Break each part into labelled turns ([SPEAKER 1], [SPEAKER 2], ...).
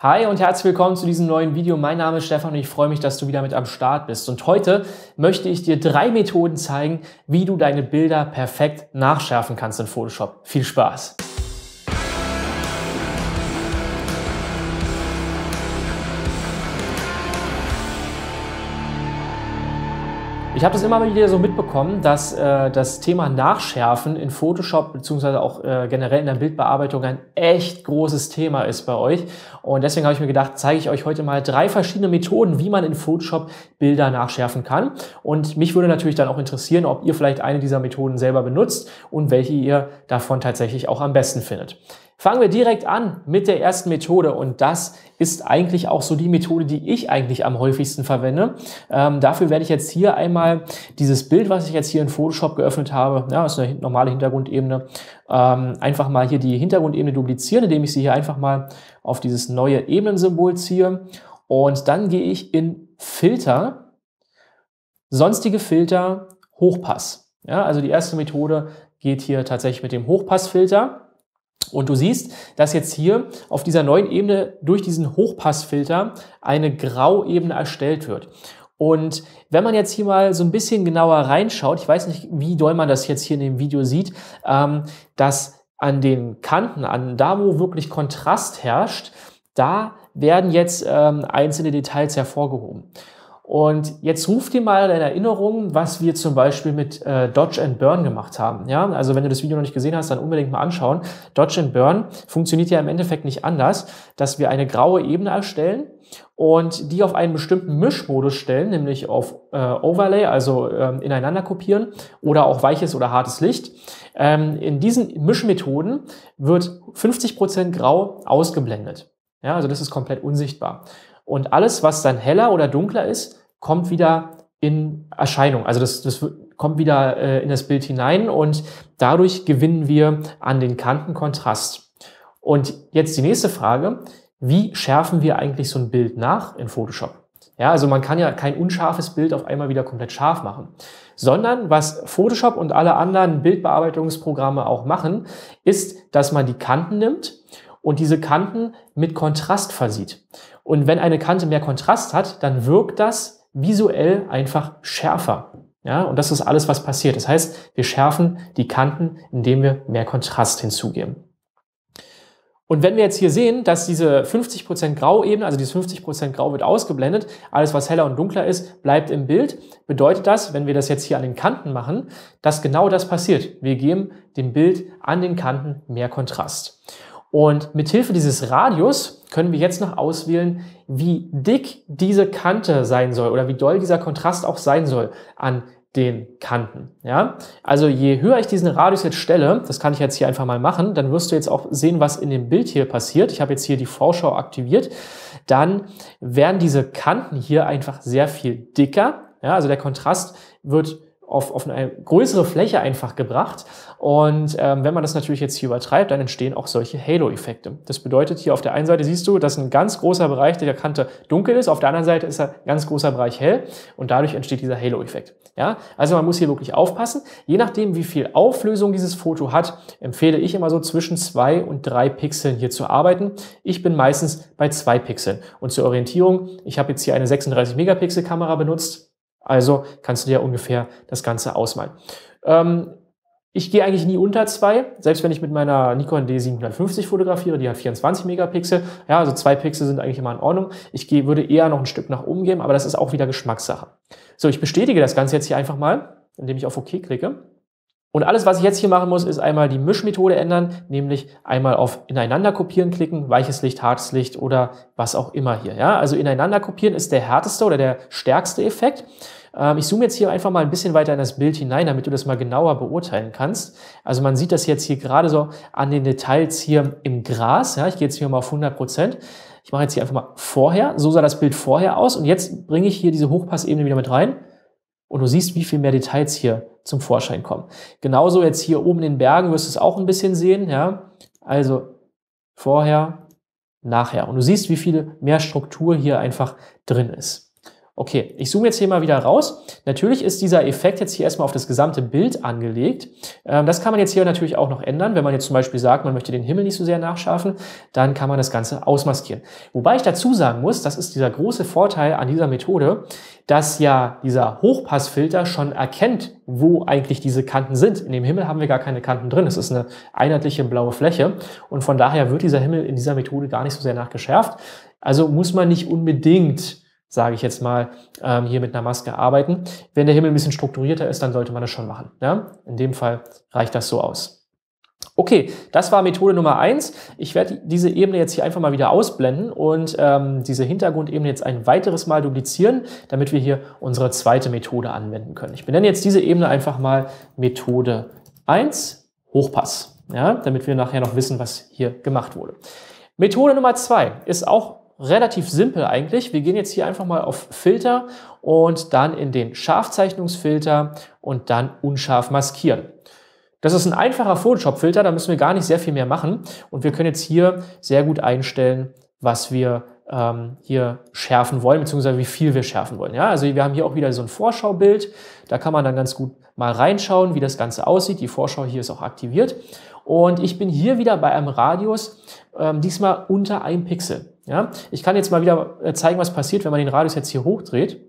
[SPEAKER 1] Hi und herzlich willkommen zu diesem neuen Video. Mein Name ist Stefan und ich freue mich, dass du wieder mit am Start bist. Und heute möchte ich dir drei Methoden zeigen, wie du deine Bilder perfekt nachschärfen kannst in Photoshop. Viel Spaß! Ich habe das immer wieder so mitbekommen, dass äh, das Thema Nachschärfen in Photoshop beziehungsweise auch äh, generell in der Bildbearbeitung ein echt großes Thema ist bei euch. Und deswegen habe ich mir gedacht, zeige ich euch heute mal drei verschiedene Methoden, wie man in Photoshop Bilder nachschärfen kann. Und mich würde natürlich dann auch interessieren, ob ihr vielleicht eine dieser Methoden selber benutzt und welche ihr davon tatsächlich auch am besten findet. Fangen wir direkt an mit der ersten Methode und das ist eigentlich auch so die Methode, die ich eigentlich am häufigsten verwende. Ähm, dafür werde ich jetzt hier einmal dieses Bild, was ich jetzt hier in Photoshop geöffnet habe, ja, ist eine normale Hintergrundebene, ähm, einfach mal hier die Hintergrundebene duplizieren, indem ich sie hier einfach mal auf dieses neue Ebenensymbol ziehe und dann gehe ich in Filter, sonstige Filter, Hochpass. Ja, also die erste Methode geht hier tatsächlich mit dem Hochpassfilter. Und du siehst, dass jetzt hier auf dieser neuen Ebene durch diesen Hochpassfilter eine Grauebene erstellt wird. Und wenn man jetzt hier mal so ein bisschen genauer reinschaut, ich weiß nicht, wie doll man das jetzt hier in dem Video sieht, ähm, dass an den Kanten, an da, wo wirklich Kontrast herrscht, da werden jetzt ähm, einzelne Details hervorgehoben. Und jetzt ruft dir mal in Erinnerung, was wir zum Beispiel mit äh, Dodge and Burn gemacht haben. Ja, also wenn du das Video noch nicht gesehen hast, dann unbedingt mal anschauen. Dodge and Burn funktioniert ja im Endeffekt nicht anders, dass wir eine graue Ebene erstellen und die auf einen bestimmten Mischmodus stellen, nämlich auf äh, Overlay, also ähm, ineinander kopieren oder auch weiches oder hartes Licht. Ähm, in diesen Mischmethoden wird 50% Grau ausgeblendet. Ja, also das ist komplett unsichtbar. Und alles, was dann heller oder dunkler ist, kommt wieder in Erscheinung. Also das, das kommt wieder äh, in das Bild hinein und dadurch gewinnen wir an den Kanten Kontrast. Und jetzt die nächste Frage, wie schärfen wir eigentlich so ein Bild nach in Photoshop? Ja, also man kann ja kein unscharfes Bild auf einmal wieder komplett scharf machen, sondern was Photoshop und alle anderen Bildbearbeitungsprogramme auch machen, ist, dass man die Kanten nimmt und diese Kanten mit Kontrast versieht. Und wenn eine Kante mehr Kontrast hat, dann wirkt das visuell einfach schärfer. Ja, und das ist alles, was passiert. Das heißt, wir schärfen die Kanten, indem wir mehr Kontrast hinzugeben. Und wenn wir jetzt hier sehen, dass diese 50% Grauebene, also dieses 50% Grau wird ausgeblendet, alles was heller und dunkler ist, bleibt im Bild, bedeutet das, wenn wir das jetzt hier an den Kanten machen, dass genau das passiert. Wir geben dem Bild an den Kanten mehr Kontrast. Und mit Hilfe dieses Radius können wir jetzt noch auswählen, wie dick diese Kante sein soll oder wie doll dieser Kontrast auch sein soll an den Kanten. Ja? Also je höher ich diesen Radius jetzt stelle, das kann ich jetzt hier einfach mal machen, dann wirst du jetzt auch sehen, was in dem Bild hier passiert. Ich habe jetzt hier die Vorschau aktiviert. Dann werden diese Kanten hier einfach sehr viel dicker. Ja? Also der Kontrast wird auf, auf eine größere Fläche einfach gebracht. Und ähm, wenn man das natürlich jetzt hier übertreibt, dann entstehen auch solche Halo-Effekte. Das bedeutet, hier auf der einen Seite siehst du, dass ein ganz großer Bereich der Kante dunkel ist, auf der anderen Seite ist ein ganz großer Bereich hell und dadurch entsteht dieser Halo-Effekt. Ja? Also man muss hier wirklich aufpassen. Je nachdem, wie viel Auflösung dieses Foto hat, empfehle ich immer so zwischen zwei und drei Pixeln hier zu arbeiten. Ich bin meistens bei zwei Pixeln. Und zur Orientierung, ich habe jetzt hier eine 36 Megapixel Kamera benutzt also kannst du dir ungefähr das Ganze ausmalen. Ähm, ich gehe eigentlich nie unter zwei, selbst wenn ich mit meiner Nikon D750 fotografiere, die hat 24 Megapixel. Ja, also zwei Pixel sind eigentlich immer in Ordnung. Ich gehe, würde eher noch ein Stück nach oben gehen, aber das ist auch wieder Geschmackssache. So, ich bestätige das Ganze jetzt hier einfach mal, indem ich auf OK klicke. Und alles, was ich jetzt hier machen muss, ist einmal die Mischmethode ändern, nämlich einmal auf ineinander kopieren klicken, weiches Licht, hartes Licht oder was auch immer hier. Ja? Also ineinander kopieren ist der härteste oder der stärkste Effekt. Ähm, ich zoome jetzt hier einfach mal ein bisschen weiter in das Bild hinein, damit du das mal genauer beurteilen kannst. Also man sieht das jetzt hier gerade so an den Details hier im Gras. Ja, ich gehe jetzt hier mal auf 100 Prozent. Ich mache jetzt hier einfach mal vorher. So sah das Bild vorher aus. Und jetzt bringe ich hier diese Hochpassebene wieder mit rein. Und du siehst, wie viel mehr Details hier zum Vorschein kommen. Genauso jetzt hier oben in den Bergen wirst du es auch ein bisschen sehen. Ja, also vorher, nachher. Und du siehst, wie viel mehr Struktur hier einfach drin ist. Okay, ich zoome jetzt hier mal wieder raus. Natürlich ist dieser Effekt jetzt hier erstmal auf das gesamte Bild angelegt. Ähm, das kann man jetzt hier natürlich auch noch ändern. Wenn man jetzt zum Beispiel sagt, man möchte den Himmel nicht so sehr nachschärfen, dann kann man das Ganze ausmaskieren. Wobei ich dazu sagen muss, das ist dieser große Vorteil an dieser Methode, dass ja dieser Hochpassfilter schon erkennt, wo eigentlich diese Kanten sind. In dem Himmel haben wir gar keine Kanten drin. Es ist eine einheitliche blaue Fläche und von daher wird dieser Himmel in dieser Methode gar nicht so sehr nachgeschärft. Also muss man nicht unbedingt sage ich jetzt mal, ähm, hier mit einer Maske arbeiten. Wenn der Himmel ein bisschen strukturierter ist, dann sollte man das schon machen. Ja? In dem Fall reicht das so aus. Okay, das war Methode Nummer eins. Ich werde diese Ebene jetzt hier einfach mal wieder ausblenden und ähm, diese Hintergrundebene jetzt ein weiteres Mal duplizieren, damit wir hier unsere zweite Methode anwenden können. Ich benenne jetzt diese Ebene einfach mal Methode eins Hochpass, ja, damit wir nachher noch wissen, was hier gemacht wurde. Methode Nummer zwei ist auch relativ simpel eigentlich. Wir gehen jetzt hier einfach mal auf Filter und dann in den Scharfzeichnungsfilter und dann unscharf maskieren. Das ist ein einfacher Photoshop-Filter, da müssen wir gar nicht sehr viel mehr machen. Und wir können jetzt hier sehr gut einstellen, was wir ähm, hier schärfen wollen, beziehungsweise wie viel wir schärfen wollen. Ja, also wir haben hier auch wieder so ein Vorschaubild. Da kann man dann ganz gut mal reinschauen, wie das Ganze aussieht. Die Vorschau hier ist auch aktiviert. Und ich bin hier wieder bei einem Radius, ähm, diesmal unter einem Pixel. Ja? Ich kann jetzt mal wieder äh, zeigen, was passiert, wenn man den Radius jetzt hier hochdreht.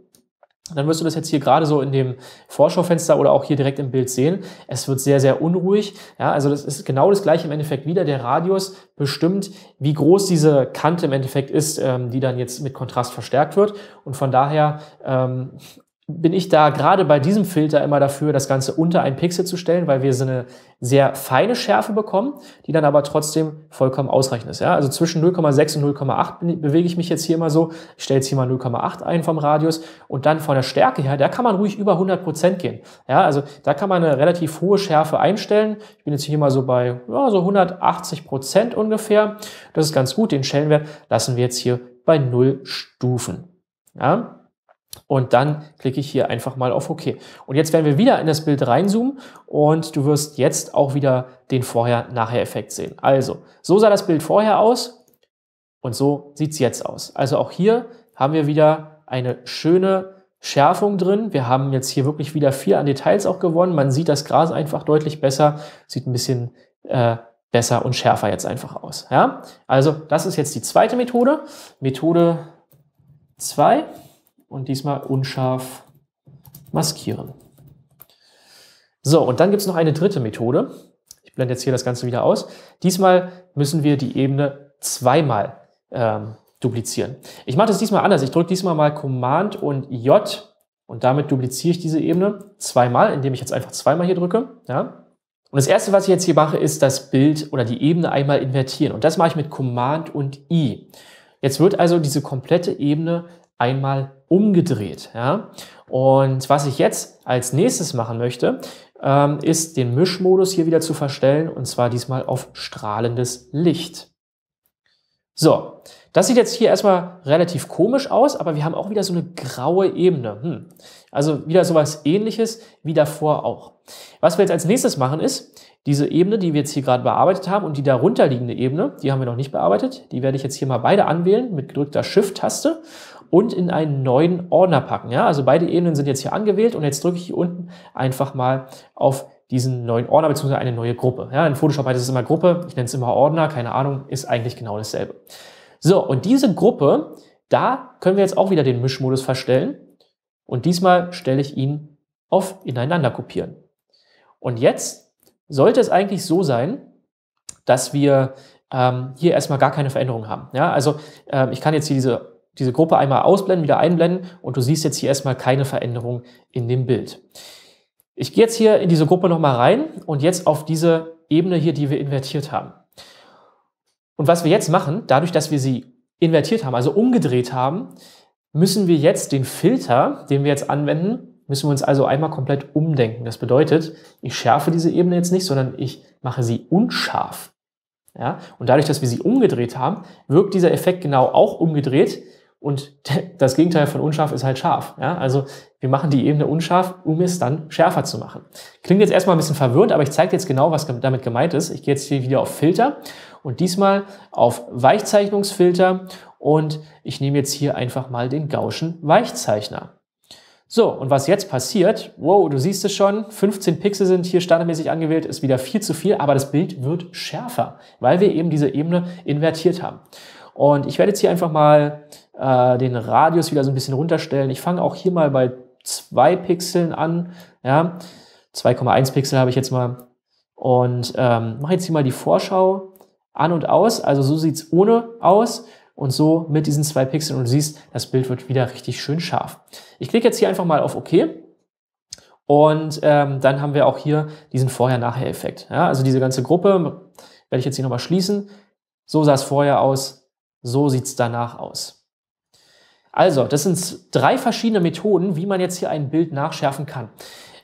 [SPEAKER 1] Dann wirst du das jetzt hier gerade so in dem Vorschaufenster oder auch hier direkt im Bild sehen. Es wird sehr, sehr unruhig. Ja, also das ist genau das gleiche im Endeffekt wieder. Der Radius bestimmt, wie groß diese Kante im Endeffekt ist, ähm, die dann jetzt mit Kontrast verstärkt wird. Und von daher ähm, bin ich da gerade bei diesem Filter immer dafür, das Ganze unter ein Pixel zu stellen, weil wir so eine sehr feine Schärfe bekommen, die dann aber trotzdem vollkommen ausreichend ist. Ja? Also zwischen 0,6 und 0,8 bewege ich mich jetzt hier immer so. Ich stelle jetzt hier mal 0,8 ein vom Radius und dann von der Stärke her, da kann man ruhig über 100 Prozent gehen. Ja, also da kann man eine relativ hohe Schärfe einstellen. Ich bin jetzt hier mal so bei ja, so 180 Prozent ungefähr. Das ist ganz gut. Den Schwellenwert lassen wir jetzt hier bei 0 Stufen. Ja? Und dann klicke ich hier einfach mal auf OK. Und jetzt werden wir wieder in das Bild reinzoomen und du wirst jetzt auch wieder den Vorher-Nachher-Effekt sehen. Also, so sah das Bild vorher aus und so sieht es jetzt aus. Also auch hier haben wir wieder eine schöne Schärfung drin. Wir haben jetzt hier wirklich wieder viel an Details auch gewonnen. Man sieht das Gras einfach deutlich besser, sieht ein bisschen äh, besser und schärfer jetzt einfach aus. Ja? Also das ist jetzt die zweite Methode. Methode 2 und diesmal unscharf maskieren. So, und dann gibt es noch eine dritte Methode. Ich blende jetzt hier das Ganze wieder aus. Diesmal müssen wir die Ebene zweimal ähm, duplizieren. Ich mache das diesmal anders. Ich drücke diesmal mal Command und J und damit dupliziere ich diese Ebene zweimal, indem ich jetzt einfach zweimal hier drücke. Ja? Und das erste, was ich jetzt hier mache, ist das Bild oder die Ebene einmal invertieren. Und das mache ich mit Command und I. Jetzt wird also diese komplette Ebene einmal umgedreht. Ja? Und was ich jetzt als nächstes machen möchte, ähm, ist den Mischmodus hier wieder zu verstellen und zwar diesmal auf strahlendes Licht. So, das sieht jetzt hier erstmal relativ komisch aus, aber wir haben auch wieder so eine graue Ebene. Hm. Also wieder sowas ähnliches wie davor auch. Was wir jetzt als nächstes machen ist, diese Ebene, die wir jetzt hier gerade bearbeitet haben und die darunter liegende Ebene, die haben wir noch nicht bearbeitet, die werde ich jetzt hier mal beide anwählen mit gedrückter Shift-Taste und in einen neuen Ordner packen. Ja? Also beide Ebenen sind jetzt hier angewählt und jetzt drücke ich hier unten einfach mal auf diesen neuen Ordner bzw. eine neue Gruppe. Ja, in Photoshop heißt es immer Gruppe, ich nenne es immer Ordner, keine Ahnung, ist eigentlich genau dasselbe. So, und diese Gruppe, da können wir jetzt auch wieder den Mischmodus verstellen und diesmal stelle ich ihn auf ineinander kopieren. Und jetzt sollte es eigentlich so sein, dass wir ähm, hier erstmal gar keine Veränderung haben. Ja, also ähm, ich kann jetzt hier diese diese Gruppe einmal ausblenden, wieder einblenden und du siehst jetzt hier erstmal keine Veränderung in dem Bild. Ich gehe jetzt hier in diese Gruppe nochmal rein und jetzt auf diese Ebene hier, die wir invertiert haben. Und was wir jetzt machen, dadurch, dass wir sie invertiert haben, also umgedreht haben, müssen wir jetzt den Filter, den wir jetzt anwenden, müssen wir uns also einmal komplett umdenken. Das bedeutet, ich schärfe diese Ebene jetzt nicht, sondern ich mache sie unscharf. Ja? Und dadurch, dass wir sie umgedreht haben, wirkt dieser Effekt genau auch umgedreht, und das Gegenteil von unscharf ist halt scharf. Ja? Also wir machen die Ebene unscharf, um es dann schärfer zu machen. Klingt jetzt erstmal ein bisschen verwirrend, aber ich zeige jetzt genau, was damit gemeint ist. Ich gehe jetzt hier wieder auf Filter und diesmal auf Weichzeichnungsfilter und ich nehme jetzt hier einfach mal den Gaußschen Weichzeichner. So, und was jetzt passiert, wow, du siehst es schon, 15 Pixel sind hier standardmäßig angewählt, ist wieder viel zu viel, aber das Bild wird schärfer, weil wir eben diese Ebene invertiert haben. Und ich werde jetzt hier einfach mal äh, den Radius wieder so ein bisschen runterstellen. Ich fange auch hier mal bei zwei Pixeln an, ja, 2,1 Pixel habe ich jetzt mal und ähm, mache jetzt hier mal die Vorschau an und aus, also so sieht's ohne aus und so mit diesen zwei Pixeln und du siehst, das Bild wird wieder richtig schön scharf. Ich klicke jetzt hier einfach mal auf OK und ähm, dann haben wir auch hier diesen Vorher-Nachher-Effekt. Ja, also diese ganze Gruppe werde ich jetzt hier nochmal schließen. So sah es vorher aus, so sieht es danach aus. Also, das sind drei verschiedene Methoden, wie man jetzt hier ein Bild nachschärfen kann.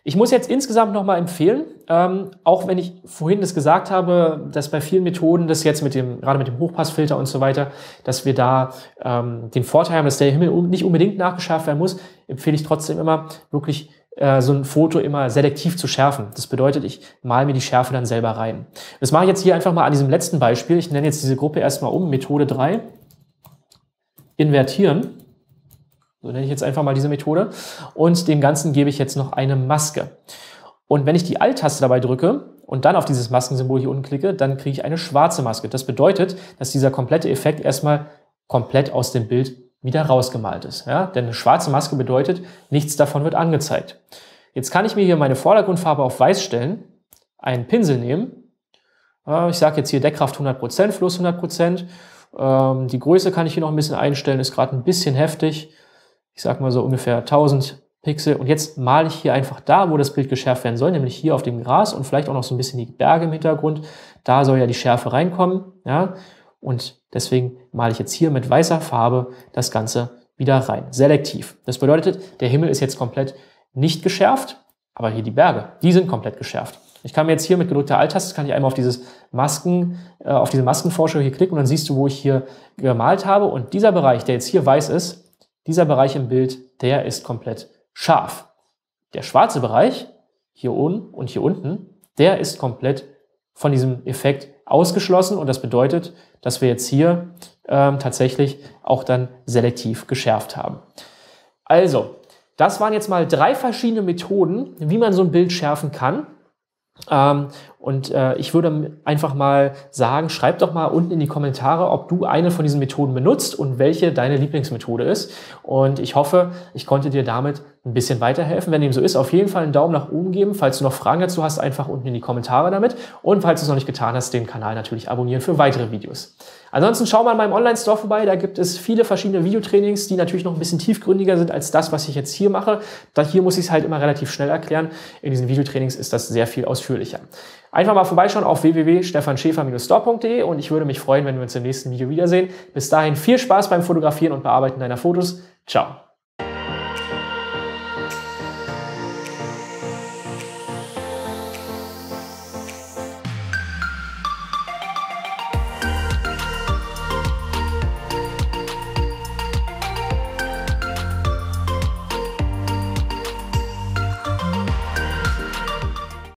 [SPEAKER 1] Ich muss jetzt insgesamt nochmal empfehlen, ähm, auch wenn ich vorhin das gesagt habe, dass bei vielen Methoden, das jetzt mit dem, gerade mit dem Hochpassfilter und so weiter, dass wir da ähm, den Vorteil haben, dass der Himmel nicht unbedingt nachgeschärft werden muss, empfehle ich trotzdem immer, wirklich äh, so ein Foto immer selektiv zu schärfen. Das bedeutet, ich male mir die Schärfe dann selber rein. Das mache ich jetzt hier einfach mal an diesem letzten Beispiel. Ich nenne jetzt diese Gruppe erstmal um, Methode 3. Invertieren. So nenne ich jetzt einfach mal diese Methode. Und dem Ganzen gebe ich jetzt noch eine Maske. Und wenn ich die Alt-Taste dabei drücke und dann auf dieses Maskensymbol hier unten klicke, dann kriege ich eine schwarze Maske. Das bedeutet, dass dieser komplette Effekt erstmal komplett aus dem Bild wieder rausgemalt ist. Ja? Denn eine schwarze Maske bedeutet, nichts davon wird angezeigt. Jetzt kann ich mir hier meine Vordergrundfarbe auf weiß stellen, einen Pinsel nehmen. Ich sage jetzt hier Deckkraft 100%, Fluss 100%. Ähm, die Größe kann ich hier noch ein bisschen einstellen, ist gerade ein bisschen heftig ich sag mal so ungefähr 1000 Pixel. Und jetzt male ich hier einfach da, wo das Bild geschärft werden soll, nämlich hier auf dem Gras und vielleicht auch noch so ein bisschen die Berge im Hintergrund. Da soll ja die Schärfe reinkommen. Ja? Und deswegen male ich jetzt hier mit weißer Farbe das Ganze wieder rein. Selektiv. Das bedeutet, der Himmel ist jetzt komplett nicht geschärft, aber hier die Berge, die sind komplett geschärft. Ich kann mir jetzt hier mit gedrückter Alt-Taste, kann ich einmal auf dieses Masken, äh, auf diese Maskenvorschau hier klicken und dann siehst du, wo ich hier gemalt habe. Und dieser Bereich, der jetzt hier weiß ist, dieser Bereich im Bild, der ist komplett scharf. Der schwarze Bereich, hier oben und hier unten, der ist komplett von diesem Effekt ausgeschlossen und das bedeutet, dass wir jetzt hier ähm, tatsächlich auch dann selektiv geschärft haben. Also, das waren jetzt mal drei verschiedene Methoden, wie man so ein Bild schärfen kann. Ähm, und äh, ich würde einfach mal sagen, schreib doch mal unten in die Kommentare, ob du eine von diesen Methoden benutzt und welche deine Lieblingsmethode ist. Und ich hoffe, ich konnte dir damit ein bisschen weiterhelfen. Wenn dem so ist, auf jeden Fall einen Daumen nach oben geben. Falls du noch Fragen dazu hast, einfach unten in die Kommentare damit. Und falls du es noch nicht getan hast, den Kanal natürlich abonnieren für weitere Videos. Ansonsten schau mal in meinem Online-Store vorbei. Da gibt es viele verschiedene Videotrainings, die natürlich noch ein bisschen tiefgründiger sind als das, was ich jetzt hier mache. Da hier muss ich es halt immer relativ schnell erklären. In diesen Videotrainings ist das sehr viel ausführlicher. Einfach mal vorbeischauen auf www.stefanschäfer-store.de und ich würde mich freuen, wenn wir uns im nächsten Video wiedersehen. Bis dahin viel Spaß beim Fotografieren und Bearbeiten deiner Fotos. Ciao.